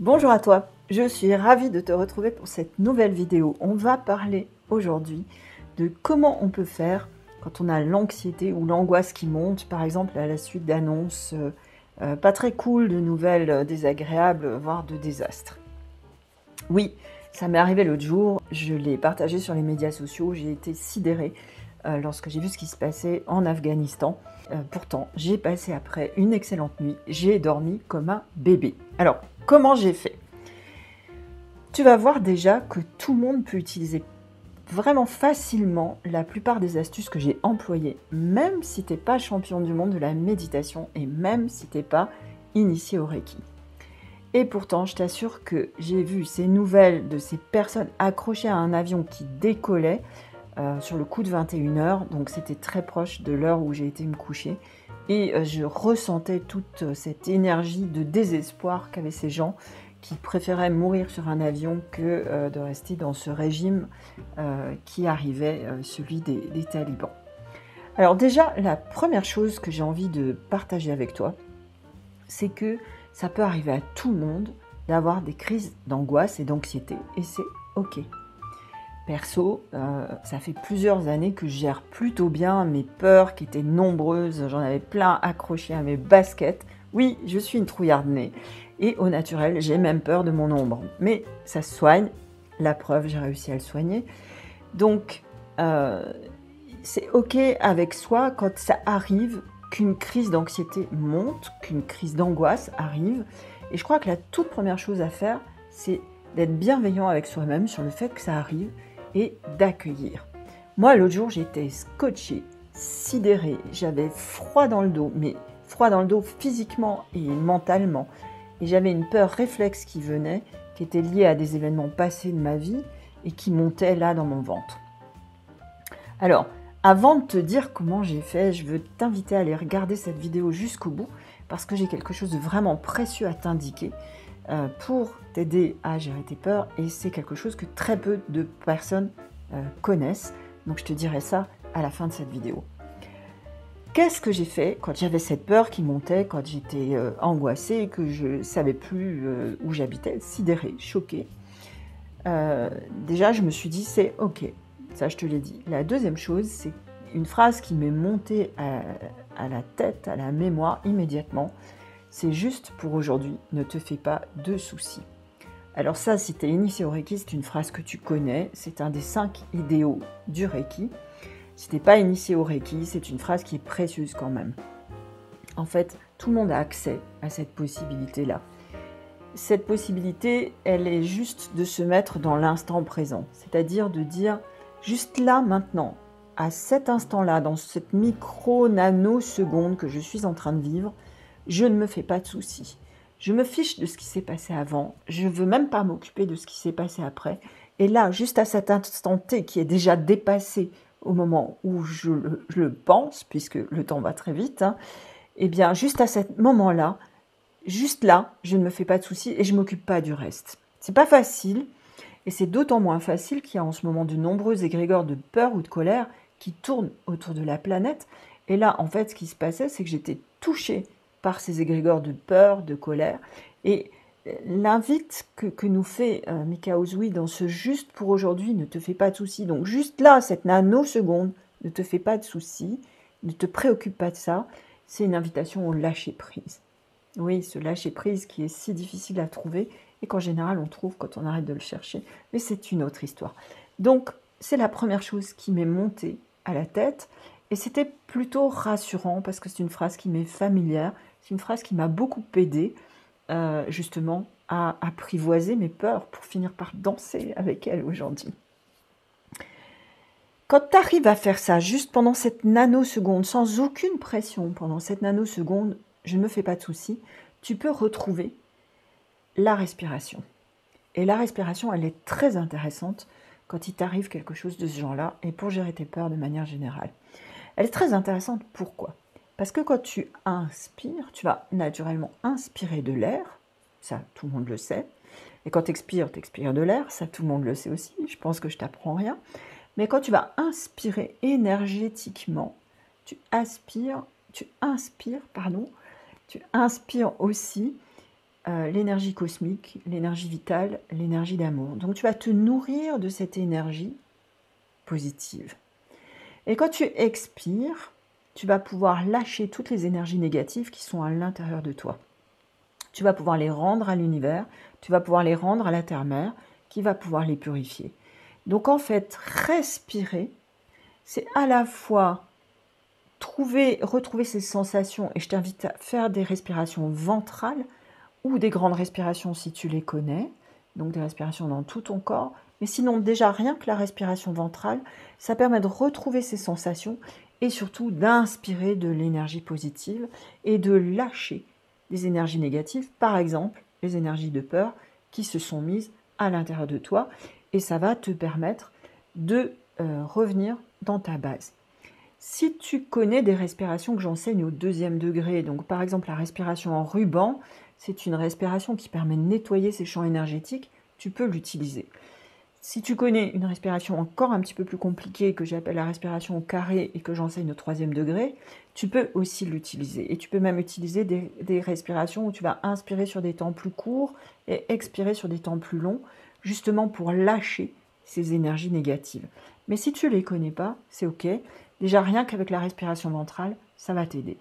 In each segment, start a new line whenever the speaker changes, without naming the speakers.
Bonjour à toi, je suis ravie de te retrouver pour cette nouvelle vidéo. On va parler aujourd'hui de comment on peut faire quand on a l'anxiété ou l'angoisse qui monte, par exemple à la suite d'annonces euh, euh, pas très cool, de nouvelles euh, désagréables, voire de désastres. Oui, ça m'est arrivé l'autre jour, je l'ai partagé sur les médias sociaux, j'ai été sidérée lorsque j'ai vu ce qui se passait en Afghanistan. pourtant, j'ai passé après une excellente nuit, j'ai dormi comme un bébé. Alors, Comment j'ai fait? Tu vas voir déjà que tout le monde peut utiliser vraiment facilement la plupart des astuces que j'ai employées, même si tu n'es pas champion du monde de la méditation et même si tu n'es pas initié au Reiki. Et pourtant, je t'assure que j'ai vu ces nouvelles de ces personnes accrochées à un avion qui décollait euh, sur le coup de 21h, donc c'était très proche de l'heure où j'ai été me coucher. Et euh, je ressentais toute euh, cette énergie de désespoir qu'avaient ces gens qui préféraient mourir sur un avion que de rester dans ce régime qui arrivait, celui des, talibans. Alors déjà, la première chose que j'ai envie de partager avec toi, c'est que ça peut arriver à tout le monde d'avoir des crises d'angoisse et d'anxiété, et c'est OK. Perso, euh, ça fait plusieurs années que je gère plutôt bien mes peurs qui étaient nombreuses. J'en avais plein accrochées à mes baskets. Oui, je suis une trouillarde née. Et au naturel, j'ai même peur de mon ombre. Mais ça se soigne. La preuve, j'ai réussi à le soigner. Donc, euh, c'est OK avec soi quand ça arrive qu'une crise d'anxiété monte, qu'une crise d'angoisse arrive. Et je crois que la toute première chose à faire, c'est d'être bienveillant avec soi-même sur le fait que ça arrive et d'accueillir. Moi, l'autre jour, j'étais scotché, sidéré, j'avais froid dans le dos, mais froid dans le dos physiquement et mentalement. Et j'avais une peur réflexe qui venait, qui était liée à des événements passés de ma vie et qui montait là dans mon ventre. Alors, avant de te dire comment j'ai fait, je veux t'inviter à aller regarder cette vidéo jusqu'au bout parce que j'ai quelque chose de vraiment précieux à t'indiquer. Euh, pour t'aider à gérer tes peurs et c'est quelque chose que très peu de personnes euh, connaissent. Donc je te dirai ça à la fin de cette vidéo. Qu'est-ce que j'ai fait quand j'avais cette peur qui montait, quand j'étais euh, angoissée que je ne savais plus où j'habitais, sidérée, choquée? Déjà, je me suis dit, c'est OK. Ça, je te l'ai dit. La deuxième chose, c'est une phrase qui m'est montée à la tête, à la mémoire immédiatement. C'est juste pour aujourd'hui, ne te fais pas de soucis. Alors ça, si tu es initié au Reiki, c'est une phrase que tu connais, c'est un des cinq idéaux du Reiki. Si tu n'es pas initié au Reiki, c'est une phrase qui est précieuse quand même. En fait, tout le monde a accès à cette possibilité-là. Cette possibilité, elle est juste de se mettre dans l'instant présent, c'est-à-dire de dire juste là, maintenant, à cet instant-là, dans cette micro-nano-seconde que je suis en train de vivre, je ne me fais pas de soucis. Je me fiche de ce qui s'est passé avant. Je ne veux même pas m'occuper de ce qui s'est passé après. Et là, juste à cet instant T qui est déjà dépassé au moment où je le, pense, puisque le temps va très vite, hein, eh bien, juste à ce moment-là, juste là, je ne me fais pas de soucis et je m'occupe pas du reste. C'est pas facile, et c'est d'autant moins facile qu'il y a en ce moment de nombreux égrégores de peur ou de colère qui tournent autour de la planète. Et là, en fait, ce qui se passait, c'est que j'étais touchée par ces égrégores de peur, de colère. Et l'invite que, nous fait euh, Mika Ozui dans ce juste pour aujourd'hui, ne te fais pas de soucis. Donc juste là, cette nanoseconde, ne te fais pas de soucis, ne te préoccupe pas de ça. C'est une invitation au lâcher prise. Oui, ce lâcher prise qui est si difficile à trouver et qu'en général on trouve quand on arrête de le chercher. Mais c'est une autre histoire. Donc c'est la première chose qui m'est montée à la tête et c'était plutôt rassurant parce que c'est une phrase qui m'est familière. C'est une phrase qui m'a beaucoup aidé euh, justement à apprivoiser mes peurs pour finir par danser avec elles aujourd'hui. Quand tu arrives à faire ça juste pendant cette nanoseconde, sans aucune pression, pendant cette nanoseconde, je ne me fais pas de soucis, tu peux retrouver la respiration. Et la respiration, elle est très intéressante quand il t'arrive quelque chose de ce genre-là et pour gérer tes peurs de manière générale. Elle est très intéressante, pourquoi? Parce que quand tu inspires, tu vas naturellement inspirer de l'air, ça tout le monde le sait. Et quand tu expires, tu expires de l'air, ça tout le monde le sait aussi, je pense que je t'apprends rien. Mais quand tu vas inspirer énergétiquement, tu aspires, tu inspires, pardon, tu inspires aussi euh, l'énergie cosmique, l'énergie vitale, l'énergie d'amour. Donc tu vas te nourrir de cette énergie positive. Et quand tu expires, tu vas pouvoir lâcher toutes les énergies négatives qui sont à l'intérieur de toi. Tu vas pouvoir les rendre à l'univers, tu vas pouvoir les rendre à la terre-mère, qui va pouvoir les purifier. Donc en fait, respirer, c'est à la fois trouver, retrouver ces sensations, et je t'invite à faire des respirations ventrales, ou des grandes respirations si tu les connais, donc des respirations dans tout ton corps. Mais sinon, déjà rien que la respiration ventrale, ça permet de retrouver ces sensations et surtout d'inspirer de l'énergie positive et de lâcher des énergies négatives, par exemple les énergies de peur qui se sont mises à l'intérieur de toi et ça va te permettre de euh, revenir dans ta base. Si tu connais des respirations que j'enseigne au deuxième degré, donc par exemple la respiration en ruban, c'est une respiration qui permet de nettoyer ces champs énergétiques, tu peux l'utiliser. Si tu connais une respiration encore un petit peu plus compliquée que j'appelle la respiration au carré et que j'enseigne au troisième degré, tu peux aussi l'utiliser. Et tu peux même utiliser des, respirations où tu vas inspirer sur des temps plus courts et expirer sur des temps plus longs, justement pour lâcher ces énergies négatives. Mais si tu ne les connais pas, c'est ok. Déjà rien qu'avec la respiration ventrale, ça va t'aider.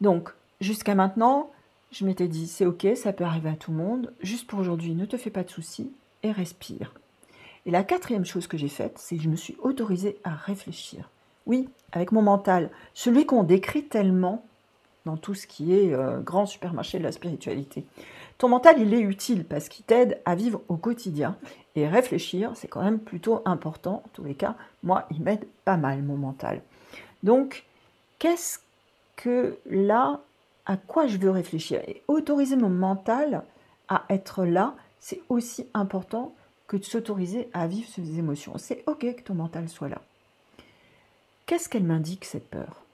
Donc, jusqu'à maintenant, je m'étais dit, c'est ok, ça peut arriver à tout le monde. Juste pour aujourd'hui, ne te fais pas de soucis et respire. Et la quatrième chose que j'ai faite, c'est que je me suis autorisée à réfléchir. Oui, avec mon mental, celui qu'on décrit tellement dans tout ce qui est euh, grand supermarché de la spiritualité. Ton mental, il est utile parce qu'il t'aide à vivre au quotidien. Et réfléchir, c'est quand même plutôt important. En tous les cas, moi, il m'aide pas mal, mon mental. Donc, qu'est-ce que là, à quoi je veux réfléchir? Et autoriser mon mental à être là, c'est aussi important que de s'autoriser à vivre ces émotions. C'est ok que ton mental soit là. Qu'est-ce qu'elle m'indique, cette peur?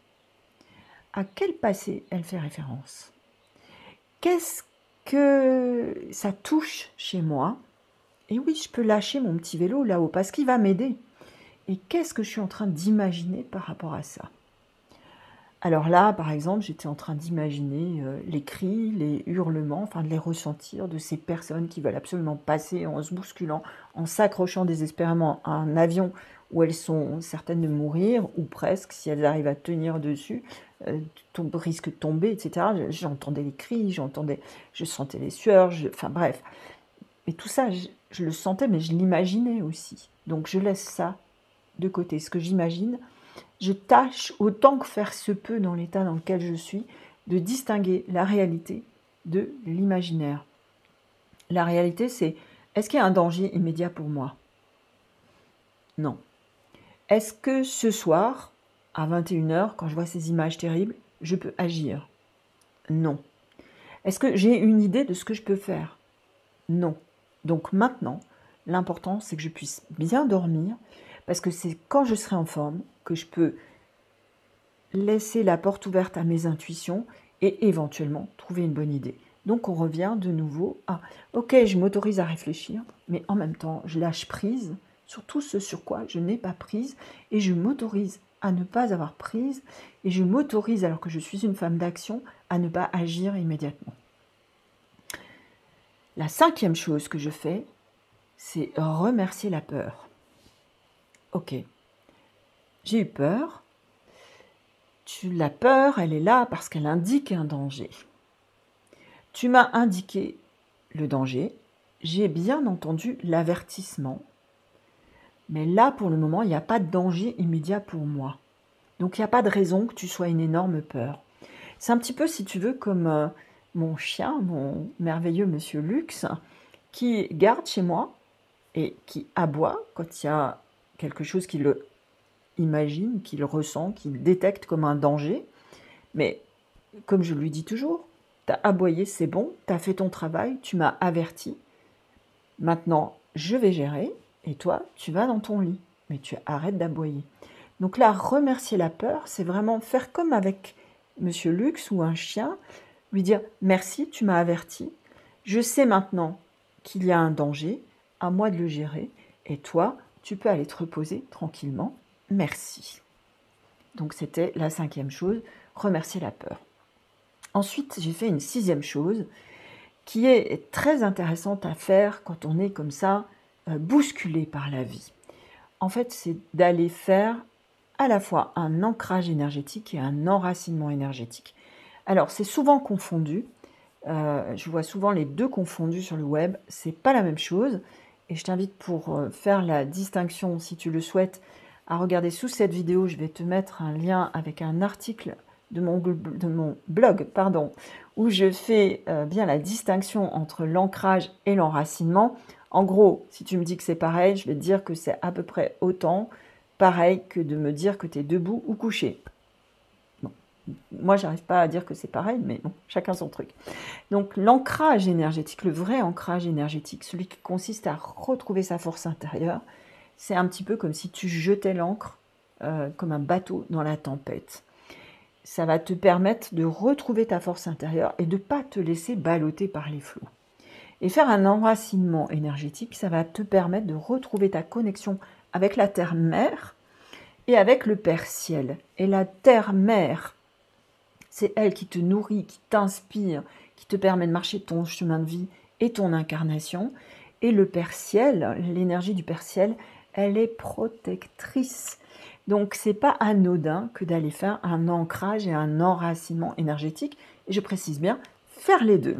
À quel passé elle fait référence? Qu'est-ce que ça touche chez moi? Et oui, je peux lâcher mon petit vélo là-haut parce qu'il va m'aider. Et qu'est-ce que je suis en train d'imaginer par rapport à ça? Alors là, par exemple, j'étais en train d'imaginer euh, les cris, les hurlements, enfin de les ressentir de ces personnes qui veulent absolument passer en se bousculant, en s'accrochant désespérément à un avion où elles sont certaines de mourir, ou presque, si elles arrivent à tenir dessus, euh, risquent de tomber, etc. J'entendais les cris, j'entendais, je sentais les sueurs, enfin bref. Et tout ça, je le sentais, mais je l'imaginais aussi. Donc je laisse ça de côté. Ce que j'imagine, je tâche autant que faire se peut dans l'état dans lequel je suis de distinguer la réalité de l'imaginaire. La réalité, c'est est-ce qu'il y a un danger immédiat pour moi? Non. Est-ce que ce soir, à 21h, quand je vois ces images terribles, je peux agir? Non. Est-ce que j'ai une idée de ce que je peux faire? Non. Donc maintenant, l'important, c'est que je puisse bien dormir, parce que c'est quand je serai en forme que je peux laisser la porte ouverte à mes intuitions et éventuellement trouver une bonne idée. Donc on revient de nouveau à OK, je m'autorise à réfléchir, mais en même temps, je lâche prise sur tout ce sur quoi je n'ai pas prise et je m'autorise à ne pas avoir prise et je m'autorise alors que je suis une femme d'action à ne pas agir immédiatement. La cinquième chose que je fais, c'est remercier la peur. Ok, j'ai eu peur. Tu, la peur, elle est là parce qu'elle indique un danger. Tu m'as indiqué le danger. J'ai bien entendu l'avertissement. Mais là, pour le moment, il n'y a pas de danger immédiat pour moi. Donc, il n'y a pas de raison que tu sois une énorme peur. C'est un petit peu, si tu veux, comme euh, mon chien, mon merveilleux monsieur Lux, qui garde chez moi et qui aboie quand il y a quelque chose qui le imagine, qu'il ressent, qu'il détecte comme un danger. Mais comme je lui dis toujours, t'as aboyé, c'est bon, t'as fait ton travail, tu m'as averti. Maintenant, je vais gérer et toi, tu vas dans ton lit. Mais tu arrêtes d'aboyer. Donc là, remercier la peur, c'est vraiment faire comme avec Monsieur Lux ou un chien, lui dire merci, tu m'as averti. Je sais maintenant qu'il y a un danger, à moi de le gérer. Et toi, tu peux aller te reposer tranquillement merci. Donc c'était la cinquième chose, remercier la peur. Ensuite, j'ai fait une sixième chose qui est très intéressante à faire quand on est comme ça, euh, bousculé par la vie. En fait, c'est d'aller faire à la fois un ancrage énergétique et un enracinement énergétique. Alors, c'est souvent confondu. Euh, je vois souvent les deux confondus sur le web. C'est pas la même chose. Et je t'invite pour euh, faire la distinction, si tu le souhaites, à regarder sous cette vidéo. Je vais te mettre un lien avec un article de mon, blog, pardon, où je fais euh, bien la distinction entre l'ancrage et l'enracinement. En gros, si tu me dis que c'est pareil, je vais te dire que c'est à peu près autant pareil que de me dire que tu es debout ou couché. Moi, j'arrive pas à dire que c'est pareil, mais bon, chacun son truc. Donc, l'ancrage énergétique, le vrai ancrage énergétique, celui qui consiste à retrouver sa force intérieure, c'est un petit peu comme si tu jetais l'ancre euh, comme un bateau dans la tempête. Ça va te permettre de retrouver ta force intérieure et de ne pas te laisser balloter par les flots. Et faire un enracinement énergétique, ça va te permettre de retrouver ta connexion avec la terre-mère et avec le Père Ciel. Et la terre-mère, c'est elle qui te nourrit, qui t'inspire, qui te permet de marcher ton chemin de vie et ton incarnation. Et le Père Ciel, l'énergie du Père Ciel, elle est protectrice. Donc c'est pas anodin que d'aller faire un ancrage et un enracinement énergétique. Et je précise bien, faire les deux.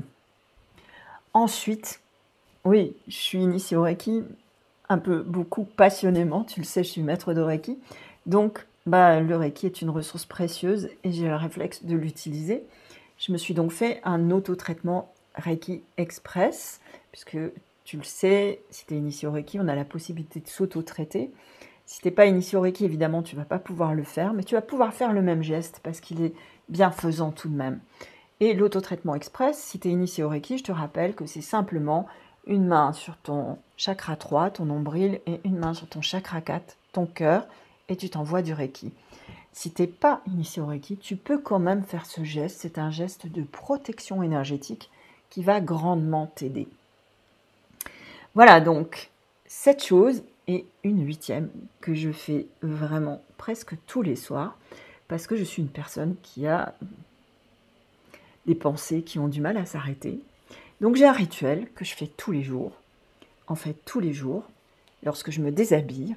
Ensuite, oui, je suis initiée au Reiki, un peu beaucoup passionnément. Tu le sais, je suis maître de Reiki. Donc, bah, le Reiki est une ressource précieuse et j'ai le réflexe de l'utiliser. Je me suis donc fait un autotraitement Reiki Express, puisque tu le sais, si tu es initié au Reiki, on a la possibilité de s'auto-traiter. Si tu n'es pas initié au Reiki, évidemment, tu ne vas pas pouvoir le faire, mais tu vas pouvoir faire le même geste parce qu'il est bienfaisant tout de même. Et l'autotraitement express, si tu es initié au Reiki, je te rappelle que c'est simplement une main sur ton chakra 3, ton nombril, et une main sur ton chakra 4, ton cœur, et tu t'envoies du Reiki. Si tu n'es pas initié au Reiki, tu peux quand même faire ce geste. C'est un geste de protection énergétique qui va grandement t'aider. Voilà donc cette chose et une huitième que je fais vraiment presque tous les soirs parce que je suis une personne qui a des pensées qui ont du mal à s'arrêter donc j'ai un rituel que je fais tous les jours. En fait, tous les jours, lorsque je me déshabille,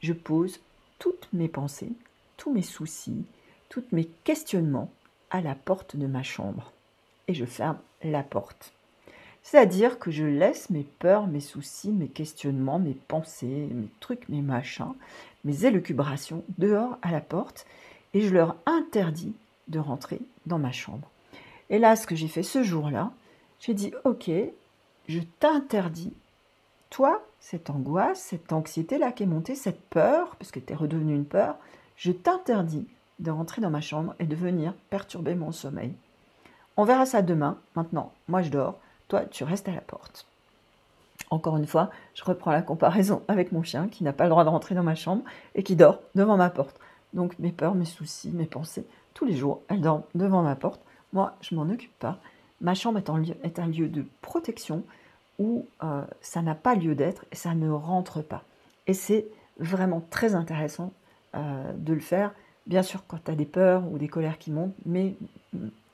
je pose toutes mes pensées, tous mes soucis, tous mes questionnements à la porte de ma chambre. Et je ferme la porte. C'est-à-dire que je laisse mes peurs, mes soucis, mes questionnements, mes pensées, mes trucs, mes machins, mes élucubrations dehors à la porte et je leur interdis de rentrer dans ma chambre. Et là, ce que j'ai fait ce jour-là, j'ai dit, ok, je t'interdis, toi, cette angoisse, cette anxiété-là qui est montée, cette peur, parce que tu es redevenu une peur, je t'interdis de rentrer dans ma chambre et de venir perturber mon sommeil. On verra ça demain. Maintenant, moi je dors, toi tu restes à la porte. Encore une fois, je reprends la comparaison avec mon chien qui n'a pas le droit de rentrer dans ma chambre et qui dort devant ma porte. Donc mes peurs, mes soucis, mes pensées, tous les jours, elles dorment devant ma porte. Moi, je m'en occupe pas ma chambre est, un lieu de protection où euh, ça n'a pas lieu d'être et ça ne rentre pas. Et c'est vraiment très intéressant euh, de le faire, bien sûr quand tu as des peurs ou des colères qui montent, mais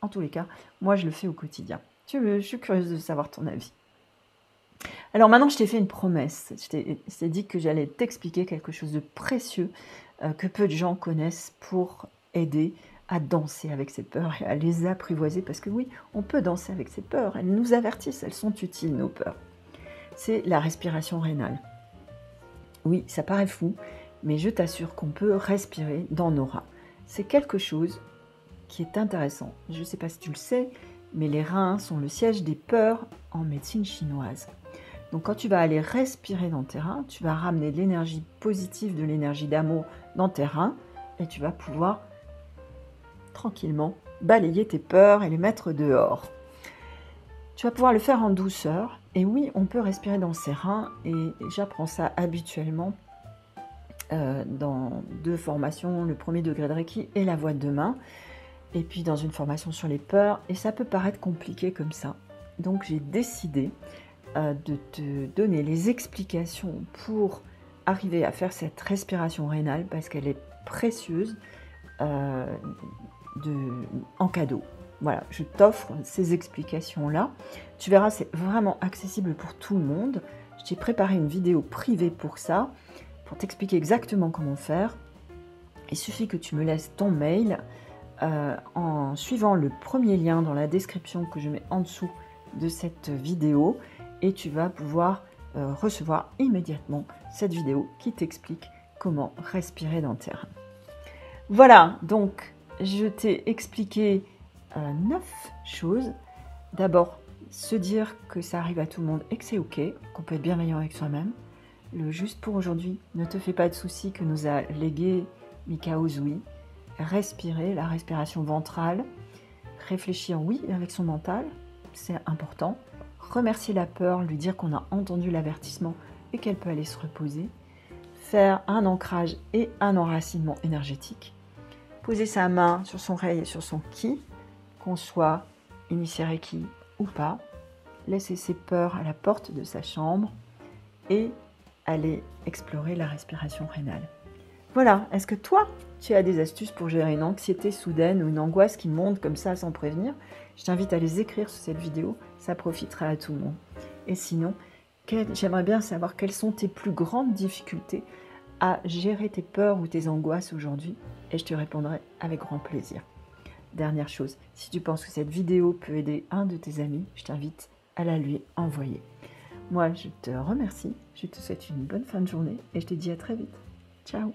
en tous les cas, moi je le fais au quotidien. Je, suis curieuse de savoir ton avis. Alors maintenant, je t'ai fait une promesse. Je t'ai dit que j'allais t'expliquer quelque chose de précieux euh, que peu de gens connaissent pour aider à danser avec ces peurs et à les apprivoiser, parce que oui, on peut danser avec ces peurs, elles nous avertissent, elles sont utiles, nos peurs. C'est la respiration rénale. Oui, ça paraît fou, mais je t'assure qu'on peut respirer dans nos reins. C'est quelque chose qui est intéressant. Je ne sais pas si tu le sais, mais les reins sont le siège des peurs en médecine chinoise. Donc quand tu vas aller respirer dans tes reins, tu vas ramener de l'énergie positive, de l'énergie d'amour dans tes reins, et tu vas pouvoir tranquillement balayer tes peurs et les mettre dehors. Tu vas pouvoir le faire en douceur. Et oui, on peut respirer dans ses reins. Et j'apprends ça habituellement euh, dans deux formations, le premier degré de Reiki et la voix de main. Et puis dans une formation sur les peurs. Et ça peut paraître compliqué comme ça. Donc j'ai décidé euh, de te donner les explications pour arriver à faire cette respiration rénale parce qu'elle est précieuse. Euh, en cadeau. voilà, je t'offre ces explications-là. Tu verras, c'est vraiment accessible pour tout le monde. Je t'ai préparé une vidéo privée pour ça, pour t'expliquer exactement comment faire. Il suffit que tu me laisses ton mail euh, en suivant le premier lien dans la description que je mets en dessous de cette vidéo et tu vas pouvoir euh, recevoir immédiatement cette vidéo qui t'explique comment respirer terrain. Voilà, donc je t'ai expliqué euh, neuf choses. D'abord, se dire que ça arrive à tout le monde et que c'est ok, qu'on peut être bienveillant avec soi-même. Le juste pour aujourd'hui, ne te fais pas de soucis que nous a légué Mika Ozui. Respirer, la respiration ventrale. Réfléchir, oui, avec son mental, c'est important. Remercier la peur, lui dire qu'on a entendu l'avertissement et qu'elle peut aller se reposer. Faire un ancrage et un enracinement énergétique. Poser sa main sur son rei et sur son ki, qu'on soit initié Reiki ou pas. Laisser ses peurs à la porte de sa chambre et aller explorer la respiration rénale. Voilà, est-ce que toi, tu as des astuces pour gérer une anxiété soudaine ou une angoisse qui monte comme ça sans prévenir? Je t'invite à les écrire sous cette vidéo, ça profitera à tout le monde. Et sinon, j'aimerais bien savoir quelles sont tes plus grandes difficultés à gérer tes peurs ou tes angoisses aujourd'hui et je te répondrai avec grand plaisir. Dernière chose, si tu penses que cette vidéo peut aider un de tes amis, je t'invite à la lui envoyer. Moi, je te remercie, je te souhaite une bonne fin de journée et je te dis à très vite. Ciao